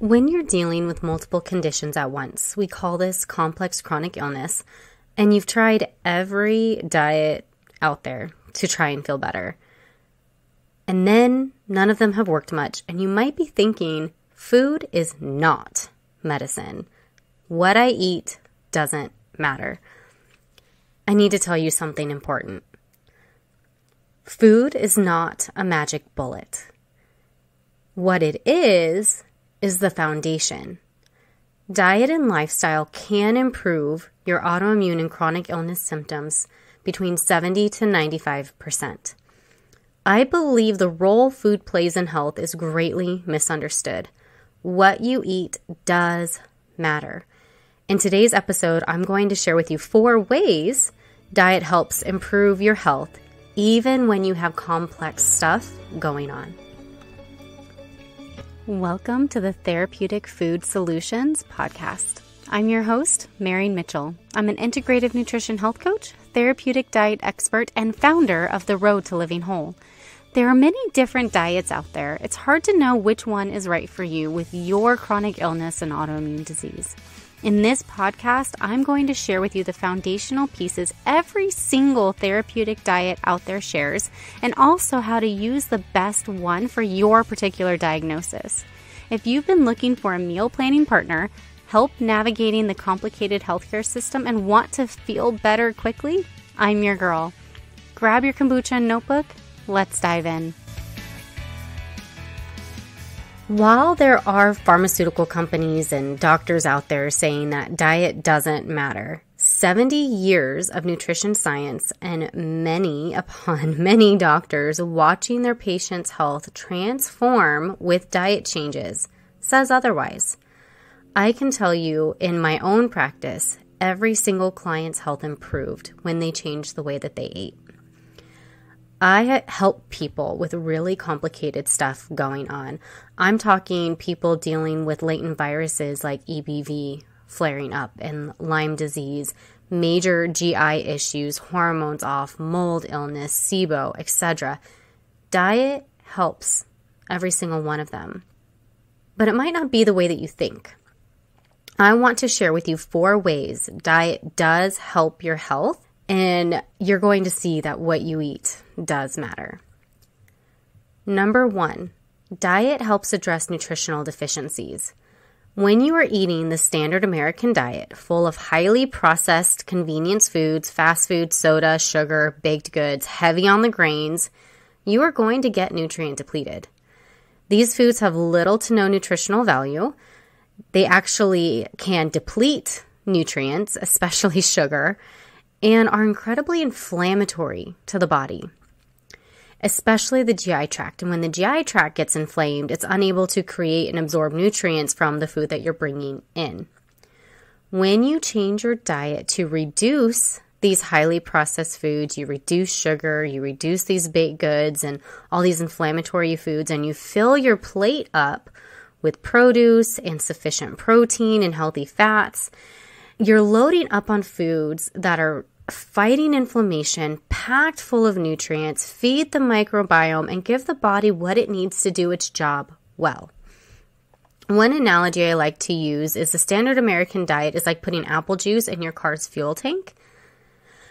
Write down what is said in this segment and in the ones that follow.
When you're dealing with multiple conditions at once, we call this complex chronic illness, and you've tried every diet out there to try and feel better. And then none of them have worked much, and you might be thinking food is not medicine. What I eat doesn't matter. I need to tell you something important. Food is not a magic bullet. What it is, is the foundation. Diet and lifestyle can improve your autoimmune and chronic illness symptoms between 70 to 95%. I believe the role food plays in health is greatly misunderstood. What you eat does matter. In today's episode, I'm going to share with you four ways diet helps improve your health, even when you have complex stuff going on. Welcome to the Therapeutic Food Solutions Podcast. I'm your host, Mary Mitchell. I'm an integrative nutrition health coach, therapeutic diet expert, and founder of The Road to Living Whole. There are many different diets out there. It's hard to know which one is right for you with your chronic illness and autoimmune disease. In this podcast, I'm going to share with you the foundational pieces every single therapeutic diet out there shares, and also how to use the best one for your particular diagnosis. If you've been looking for a meal planning partner, help navigating the complicated healthcare system, and want to feel better quickly, I'm your girl. Grab your kombucha and notebook. Let's dive in. While there are pharmaceutical companies and doctors out there saying that diet doesn't matter, 70 years of nutrition science and many upon many doctors watching their patients' health transform with diet changes says otherwise. I can tell you in my own practice, every single client's health improved when they changed the way that they ate. I help people with really complicated stuff going on. I'm talking people dealing with latent viruses like EBV flaring up and Lyme disease, major GI issues, hormones off, mold illness, SIBO, etc. Diet helps every single one of them. But it might not be the way that you think. I want to share with you four ways diet does help your health and you're going to see that what you eat does matter. Number one, diet helps address nutritional deficiencies. When you are eating the standard American diet, full of highly processed convenience foods, fast food, soda, sugar, baked goods, heavy on the grains, you are going to get nutrient depleted. These foods have little to no nutritional value. They actually can deplete nutrients, especially sugar, and are incredibly inflammatory to the body, especially the GI tract. And when the GI tract gets inflamed, it's unable to create and absorb nutrients from the food that you're bringing in. When you change your diet to reduce these highly processed foods, you reduce sugar, you reduce these baked goods and all these inflammatory foods, and you fill your plate up with produce and sufficient protein and healthy fats, you're loading up on foods that are fighting inflammation, packed full of nutrients, feed the microbiome, and give the body what it needs to do its job well. One analogy I like to use is the standard American diet is like putting apple juice in your car's fuel tank,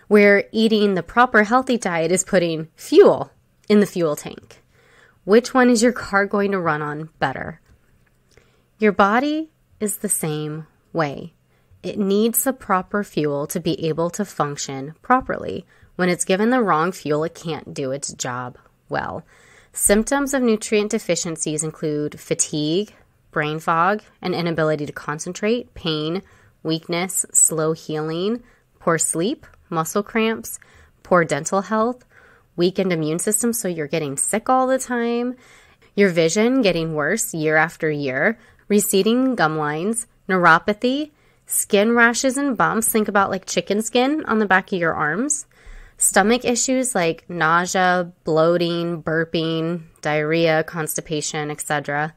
where eating the proper healthy diet is putting fuel in the fuel tank. Which one is your car going to run on better? Your body is the same way. It needs the proper fuel to be able to function properly. When it's given the wrong fuel, it can't do its job well. Symptoms of nutrient deficiencies include fatigue, brain fog, an inability to concentrate, pain, weakness, slow healing, poor sleep, muscle cramps, poor dental health, weakened immune system, so you're getting sick all the time, your vision getting worse year after year, receding gum lines, neuropathy, Skin rashes and bumps, think about like chicken skin on the back of your arms. Stomach issues like nausea, bloating, burping, diarrhea, constipation, etc.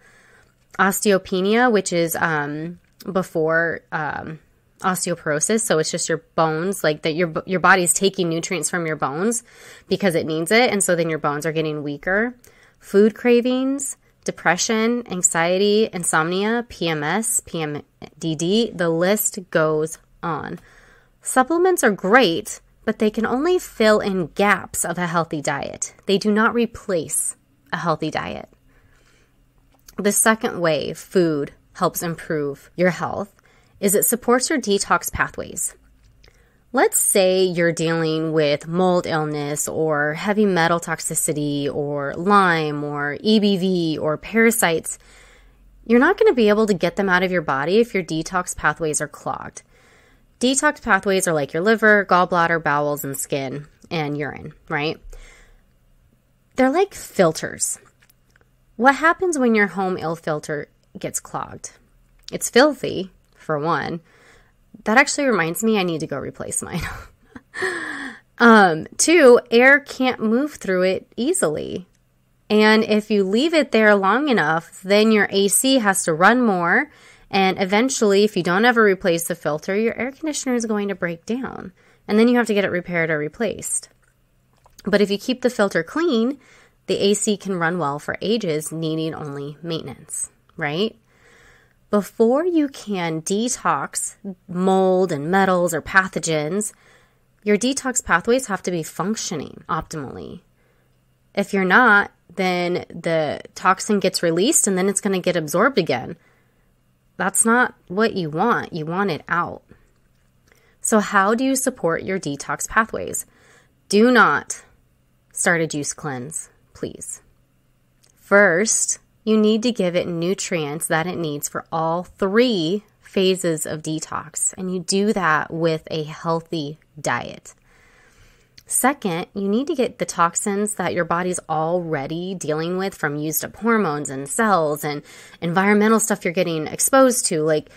Osteopenia, which is um, before um, osteoporosis, so it's just your bones, like that your your body's taking nutrients from your bones because it needs it, and so then your bones are getting weaker. Food cravings, depression, anxiety, insomnia, PMS, PMDD, the list goes on. Supplements are great, but they can only fill in gaps of a healthy diet. They do not replace a healthy diet. The second way food helps improve your health is it supports your detox pathways. Let's say you're dealing with mold illness or heavy metal toxicity or Lyme or EBV or parasites. You're not going to be able to get them out of your body if your detox pathways are clogged. Detox pathways are like your liver, gallbladder, bowels, and skin and urine, right? They're like filters. What happens when your home ill filter gets clogged? It's filthy, for one that actually reminds me I need to go replace mine. um, two, air can't move through it easily. And if you leave it there long enough, then your AC has to run more. And eventually, if you don't ever replace the filter, your air conditioner is going to break down. And then you have to get it repaired or replaced. But if you keep the filter clean, the AC can run well for ages, needing only maintenance, right? Before you can detox mold and metals or pathogens, your detox pathways have to be functioning optimally. If you're not, then the toxin gets released and then it's going to get absorbed again. That's not what you want. You want it out. So, how do you support your detox pathways? Do not start a juice cleanse, please. First, you need to give it nutrients that it needs for all three phases of detox, and you do that with a healthy diet. Second, you need to get the toxins that your body's already dealing with from used up hormones and cells and environmental stuff you're getting exposed to. Like,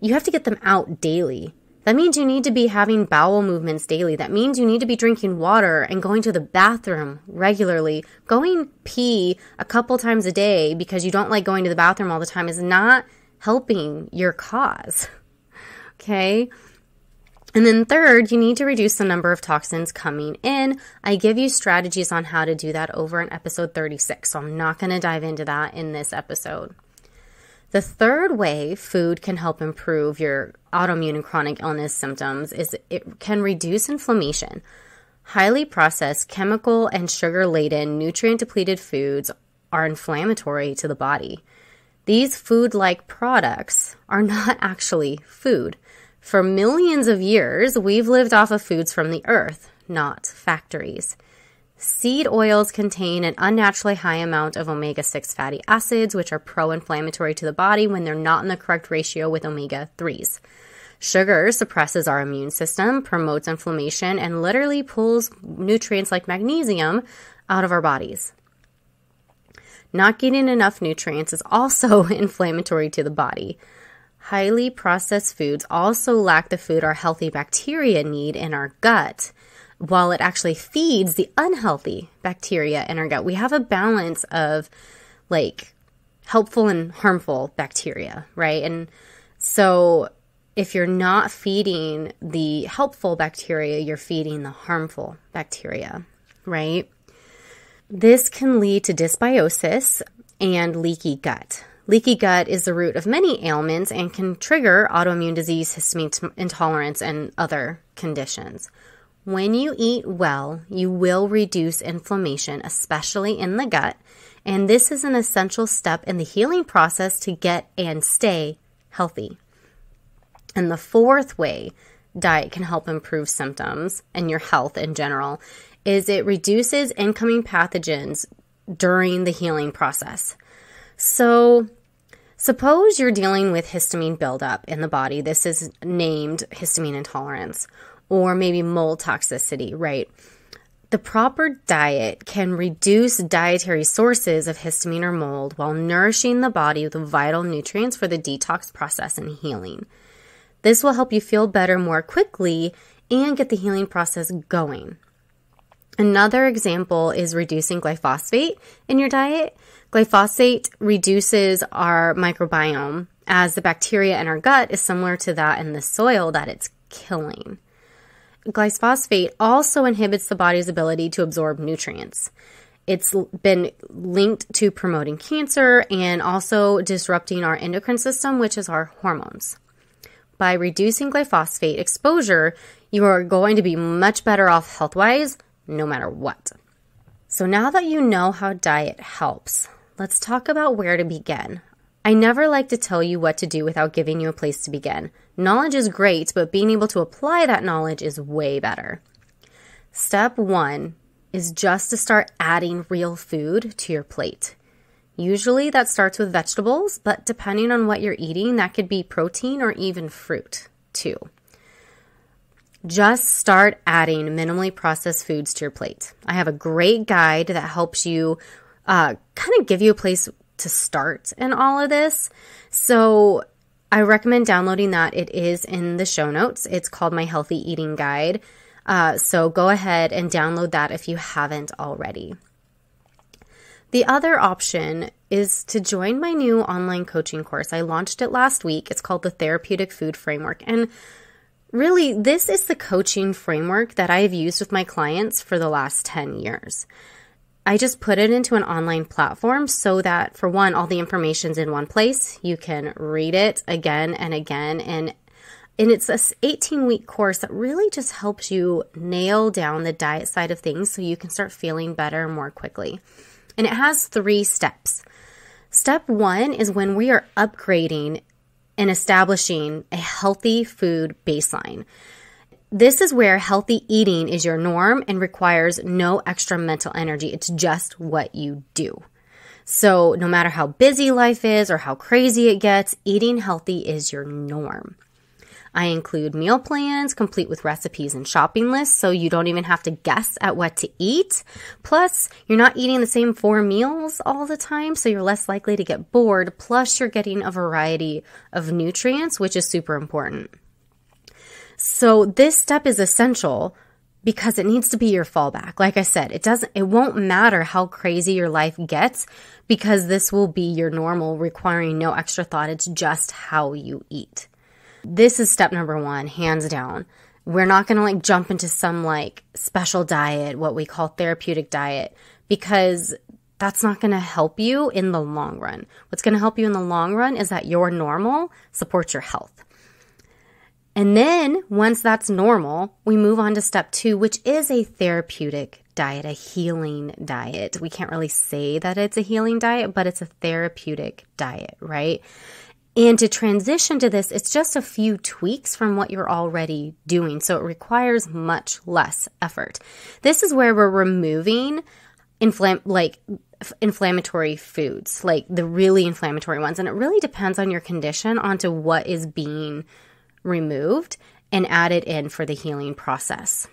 you have to get them out daily. That means you need to be having bowel movements daily. That means you need to be drinking water and going to the bathroom regularly. Going pee a couple times a day because you don't like going to the bathroom all the time is not helping your cause. Okay? And then third, you need to reduce the number of toxins coming in. I give you strategies on how to do that over in episode 36, so I'm not going to dive into that in this episode. The third way food can help improve your autoimmune and chronic illness symptoms is it can reduce inflammation. Highly processed, chemical and sugar laden, nutrient depleted foods are inflammatory to the body. These food like products are not actually food. For millions of years, we've lived off of foods from the earth, not factories. Seed oils contain an unnaturally high amount of omega 6 fatty acids, which are pro inflammatory to the body when they're not in the correct ratio with omega 3s. Sugar suppresses our immune system, promotes inflammation, and literally pulls nutrients like magnesium out of our bodies. Not getting enough nutrients is also inflammatory to the body. Highly processed foods also lack the food our healthy bacteria need in our gut while it actually feeds the unhealthy bacteria in our gut. We have a balance of like helpful and harmful bacteria, right? And so if you're not feeding the helpful bacteria, you're feeding the harmful bacteria, right? This can lead to dysbiosis and leaky gut. Leaky gut is the root of many ailments and can trigger autoimmune disease, histamine intolerance, and other conditions. When you eat well, you will reduce inflammation, especially in the gut, and this is an essential step in the healing process to get and stay healthy. And the fourth way diet can help improve symptoms and your health in general is it reduces incoming pathogens during the healing process. So, suppose you're dealing with histamine buildup in the body. This is named histamine intolerance or maybe mold toxicity, right? The proper diet can reduce dietary sources of histamine or mold while nourishing the body with vital nutrients for the detox process and healing. This will help you feel better more quickly and get the healing process going. Another example is reducing glyphosate in your diet. Glyphosate reduces our microbiome as the bacteria in our gut is similar to that in the soil that it's killing. Glyphosate also inhibits the body's ability to absorb nutrients. It's been linked to promoting cancer and also disrupting our endocrine system, which is our hormones. By reducing glyphosate exposure, you are going to be much better off health wise no matter what. So, now that you know how diet helps, let's talk about where to begin. I never like to tell you what to do without giving you a place to begin. Knowledge is great, but being able to apply that knowledge is way better. Step one is just to start adding real food to your plate. Usually that starts with vegetables, but depending on what you're eating, that could be protein or even fruit too. Just start adding minimally processed foods to your plate. I have a great guide that helps you uh, kind of give you a place to start in all of this. So I recommend downloading that. It is in the show notes. It's called My Healthy Eating Guide. Uh, so go ahead and download that if you haven't already. The other option is to join my new online coaching course. I launched it last week. It's called the Therapeutic Food Framework. And really, this is the coaching framework that I have used with my clients for the last 10 years. I just put it into an online platform so that, for one, all the information's in one place. You can read it again and again. And, and it's a 18 week course that really just helps you nail down the diet side of things so you can start feeling better more quickly. And it has three steps. Step one is when we are upgrading and establishing a healthy food baseline. This is where healthy eating is your norm and requires no extra mental energy. It's just what you do. So, no matter how busy life is or how crazy it gets, eating healthy is your norm. I include meal plans complete with recipes and shopping lists so you don't even have to guess at what to eat. Plus, you're not eating the same four meals all the time, so you're less likely to get bored. Plus, you're getting a variety of nutrients, which is super important. So this step is essential because it needs to be your fallback. Like I said, it doesn't, it won't matter how crazy your life gets because this will be your normal requiring no extra thought. It's just how you eat. This is step number one, hands down. We're not going to like jump into some like special diet, what we call therapeutic diet, because that's not going to help you in the long run. What's going to help you in the long run is that your normal supports your health. And then once that's normal, we move on to step two, which is a therapeutic diet, a healing diet. We can't really say that it's a healing diet, but it's a therapeutic diet, right? And to transition to this, it's just a few tweaks from what you're already doing. So it requires much less effort. This is where we're removing inflam- like inflammatory foods, like the really inflammatory ones. And it really depends on your condition onto what is being removed and added in for the healing process.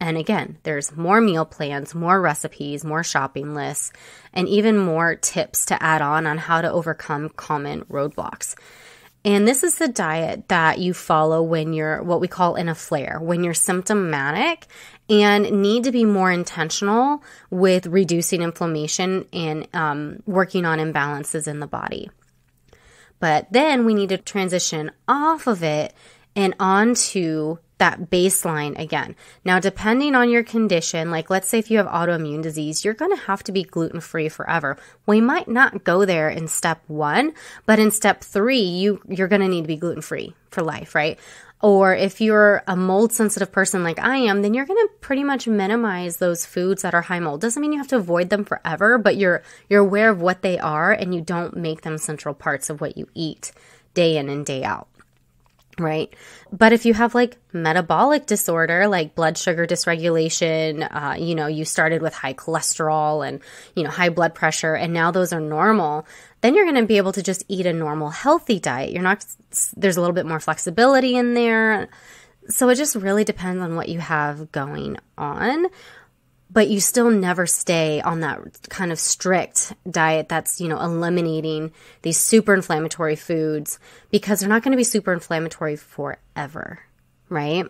And again, there's more meal plans, more recipes, more shopping lists, and even more tips to add on on how to overcome common roadblocks. And this is the diet that you follow when you're what we call in a flare, when you're symptomatic and need to be more intentional with reducing inflammation and um, working on imbalances in the body. But then we need to transition off of it and onto that baseline again. Now, depending on your condition, like let's say if you have autoimmune disease, you're going to have to be gluten free forever. We might not go there in step one, but in step three, you, you're going to need to be gluten free for life, right? Or if you're a mold sensitive person like I am, then you're going to pretty much minimize those foods that are high mold. Doesn't mean you have to avoid them forever, but you're you're aware of what they are and you don't make them central parts of what you eat day in and day out right? But if you have like metabolic disorder, like blood sugar dysregulation, uh, you know, you started with high cholesterol and, you know, high blood pressure, and now those are normal, then you're going to be able to just eat a normal, healthy diet. You're not, there's a little bit more flexibility in there. So it just really depends on what you have going on but you still never stay on that kind of strict diet that's, you know, eliminating these super inflammatory foods because they're not going to be super inflammatory forever, right?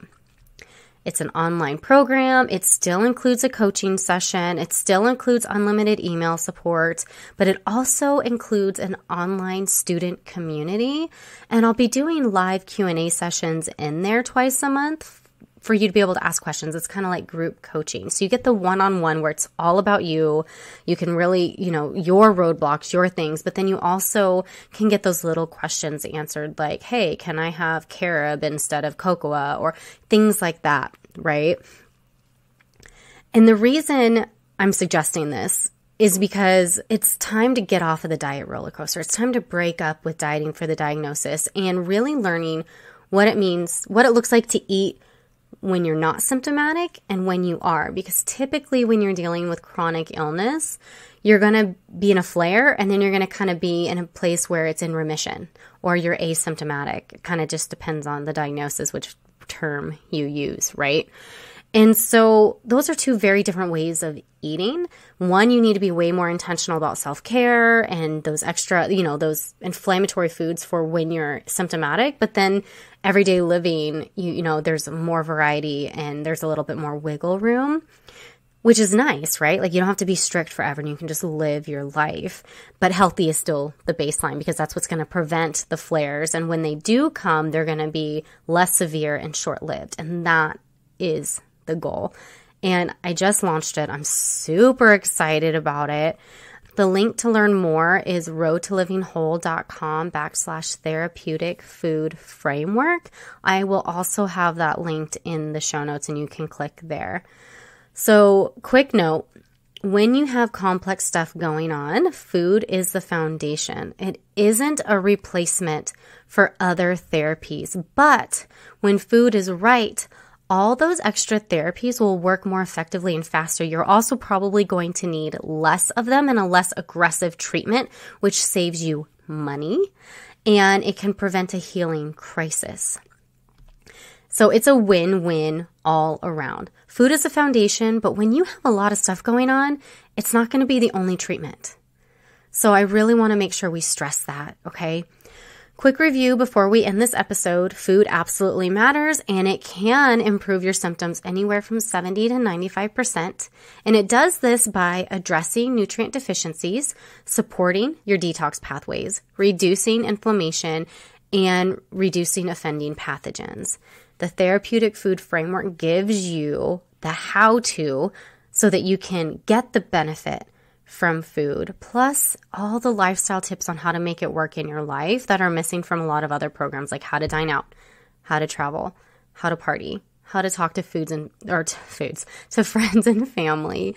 It's an online program. It still includes a coaching session. It still includes unlimited email support, but it also includes an online student community. And I'll be doing live Q&A sessions in there twice a month for you to be able to ask questions. It's kind of like group coaching. So you get the one on one where it's all about you. You can really, you know, your roadblocks, your things, but then you also can get those little questions answered like, hey, can I have carob instead of cocoa or things like that, right? And the reason I'm suggesting this is because it's time to get off of the diet roller coaster. It's time to break up with dieting for the diagnosis and really learning what it means, what it looks like to eat when you're not symptomatic and when you are. Because typically, when you're dealing with chronic illness, you're going to be in a flare and then you're going to kind of be in a place where it's in remission or you're asymptomatic. It kind of just depends on the diagnosis, which term you use, right? And so those are two very different ways of eating. One, you need to be way more intentional about self care and those extra, you know, those inflammatory foods for when you're symptomatic. But then everyday living, you, you know, there's more variety and there's a little bit more wiggle room, which is nice, right? Like you don't have to be strict forever and you can just live your life. But healthy is still the baseline because that's what's going to prevent the flares. And when they do come, they're going to be less severe and short lived. And that is the goal. And I just launched it. I'm super excited about it. The link to learn more is roadtolivingwhole.com backslash therapeutic food framework. I will also have that linked in the show notes and you can click there. So, quick note when you have complex stuff going on, food is the foundation. It isn't a replacement for other therapies, but when food is right, all those extra therapies will work more effectively and faster. You're also probably going to need less of them and a less aggressive treatment, which saves you money and it can prevent a healing crisis. So it's a win win all around. Food is a foundation, but when you have a lot of stuff going on, it's not going to be the only treatment. So I really want to make sure we stress that, okay? Quick review before we end this episode food absolutely matters and it can improve your symptoms anywhere from 70 to 95%. And it does this by addressing nutrient deficiencies, supporting your detox pathways, reducing inflammation, and reducing offending pathogens. The therapeutic food framework gives you the how to so that you can get the benefit from food, plus all the lifestyle tips on how to make it work in your life that are missing from a lot of other programs, like how to dine out, how to travel, how to party, how to talk to foods and or to foods to friends and family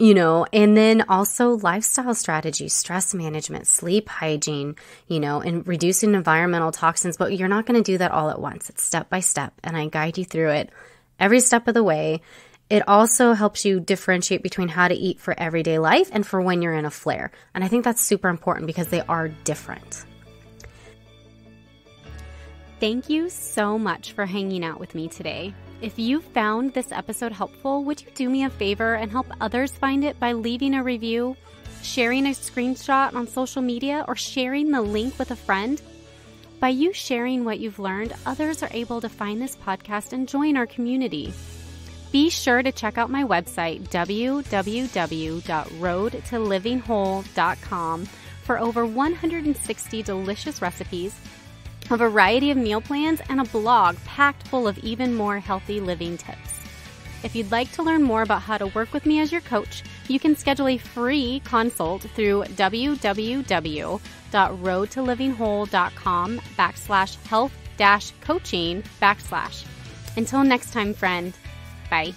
you know, and then also lifestyle strategies, stress management, sleep hygiene, you know, and reducing environmental toxins. But you're not going to do that all at once. It's step by step, and I guide you through it every step of the way. It also helps you differentiate between how to eat for everyday life and for when you're in a flare. And I think that's super important because they are different. Thank you so much for hanging out with me today. If you found this episode helpful, would you do me a favor and help others find it by leaving a review, sharing a screenshot on social media, or sharing the link with a friend? By you sharing what you've learned, others are able to find this podcast and join our community. Be sure to check out my website, www.roadtolivingwhole.com, for over 160 delicious recipes, a variety of meal plans, and a blog packed full of even more healthy living tips. If you'd like to learn more about how to work with me as your coach, you can schedule a free consult through www.roadtolivingwhole.com backslash health dash coaching backslash. Until next time, friend. Bye.